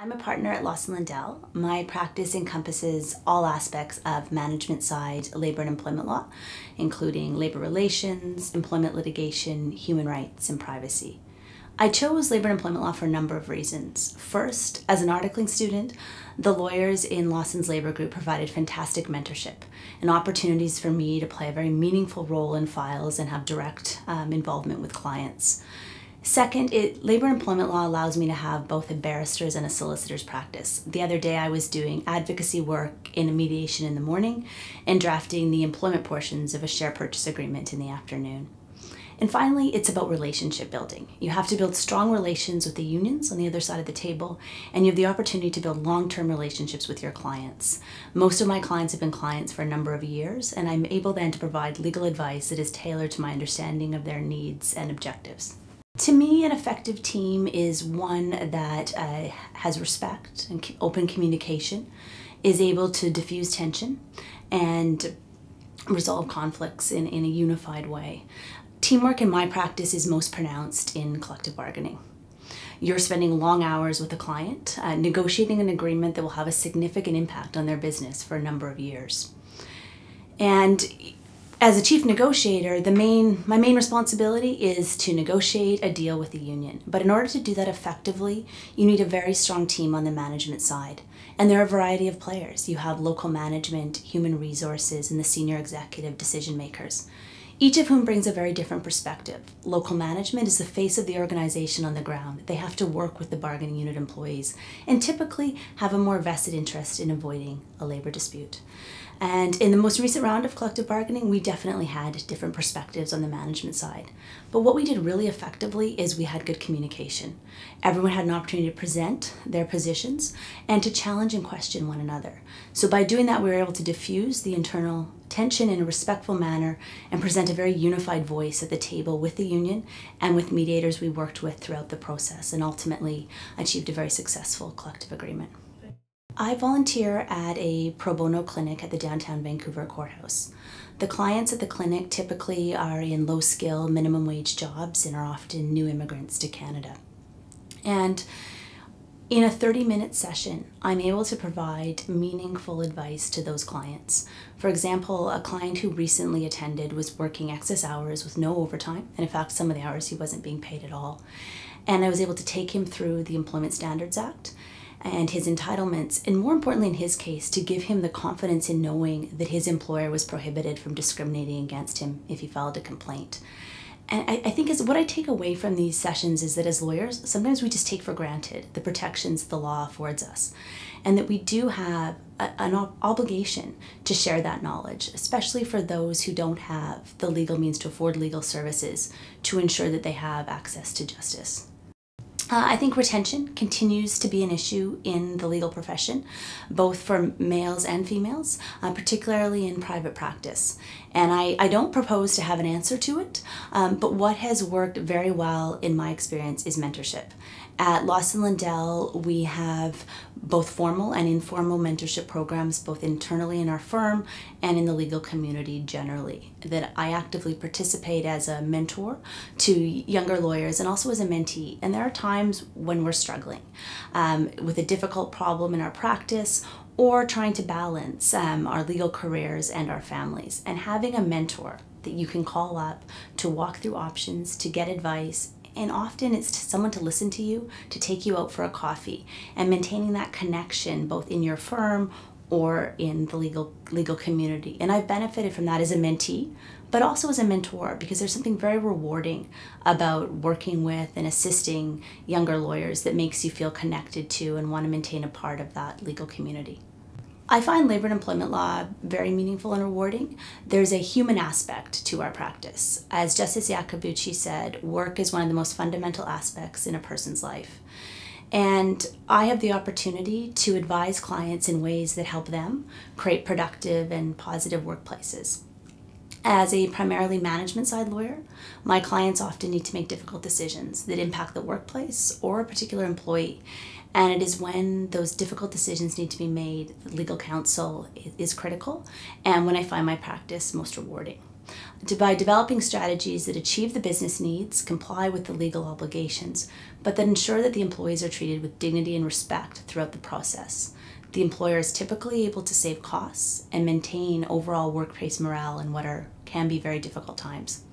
I'm a partner at Lawson Lundell. My practice encompasses all aspects of management side labor and employment law, including labor relations, employment litigation, human rights, and privacy. I chose labor and employment law for a number of reasons. First, as an articling student, the lawyers in Lawson's labor group provided fantastic mentorship and opportunities for me to play a very meaningful role in files and have direct um, involvement with clients. Second, it, labor employment law allows me to have both a barrister's and a solicitor's practice. The other day I was doing advocacy work in a mediation in the morning and drafting the employment portions of a share purchase agreement in the afternoon. And finally, it's about relationship building. You have to build strong relations with the unions on the other side of the table, and you have the opportunity to build long term relationships with your clients. Most of my clients have been clients for a number of years, and I'm able then to provide legal advice that is tailored to my understanding of their needs and objectives. To me, an effective team is one that uh, has respect and open communication, is able to diffuse tension, and resolve conflicts in, in a unified way. Teamwork in my practice is most pronounced in collective bargaining. You're spending long hours with a client, uh, negotiating an agreement that will have a significant impact on their business for a number of years. And as a chief negotiator, the main my main responsibility is to negotiate a deal with the union. But in order to do that effectively, you need a very strong team on the management side. And there are a variety of players. You have local management, human resources, and the senior executive decision makers each of whom brings a very different perspective. Local management is the face of the organization on the ground. They have to work with the bargaining unit employees and typically have a more vested interest in avoiding a labor dispute. And in the most recent round of collective bargaining, we definitely had different perspectives on the management side. But what we did really effectively is we had good communication. Everyone had an opportunity to present their positions and to challenge and question one another. So by doing that, we were able to diffuse the internal tension in a respectful manner and present a very unified voice at the table with the union and with mediators we worked with throughout the process and ultimately achieved a very successful collective agreement. I volunteer at a pro bono clinic at the downtown Vancouver courthouse. The clients at the clinic typically are in low skill, minimum wage jobs and are often new immigrants to Canada. And in a 30 minute session, I'm able to provide meaningful advice to those clients. For example, a client who recently attended was working excess hours with no overtime, and in fact, some of the hours he wasn't being paid at all. And I was able to take him through the Employment Standards Act and his entitlements, and more importantly, in his case, to give him the confidence in knowing that his employer was prohibited from discriminating against him if he filed a complaint. And I, I think is what I take away from these sessions is that as lawyers, sometimes we just take for granted the protections the law affords us, and that we do have a, an obligation to share that knowledge, especially for those who don't have the legal means to afford legal services to ensure that they have access to justice. Uh, I think retention continues to be an issue in the legal profession, both for males and females, uh, particularly in private practice. And I, I don't propose to have an answer to it, um, but what has worked very well in my experience is mentorship. At Lawson Lundell, we have both formal and informal mentorship programs, both internally in our firm and in the legal community generally. That I actively participate as a mentor to younger lawyers and also as a mentee. And there are times when we're struggling um, with a difficult problem in our practice or trying to balance um, our legal careers and our families. And having a mentor that you can call up to walk through options, to get advice, and often it's to someone to listen to you, to take you out for a coffee, and maintaining that connection both in your firm or in the legal legal community. And I've benefited from that as a mentee, but also as a mentor because there's something very rewarding about working with and assisting younger lawyers that makes you feel connected to and want to maintain a part of that legal community. I find labor and employment law very meaningful and rewarding. There's a human aspect to our practice. As Justice Iacobucci said, work is one of the most fundamental aspects in a person's life. And I have the opportunity to advise clients in ways that help them create productive and positive workplaces. As a primarily management side lawyer, my clients often need to make difficult decisions that impact the workplace or a particular employee. And it is when those difficult decisions need to be made legal counsel is critical and when I find my practice most rewarding. To by developing strategies that achieve the business needs, comply with the legal obligations, but that ensure that the employees are treated with dignity and respect throughout the process. The employer is typically able to save costs and maintain overall workplace morale in what are can be very difficult times.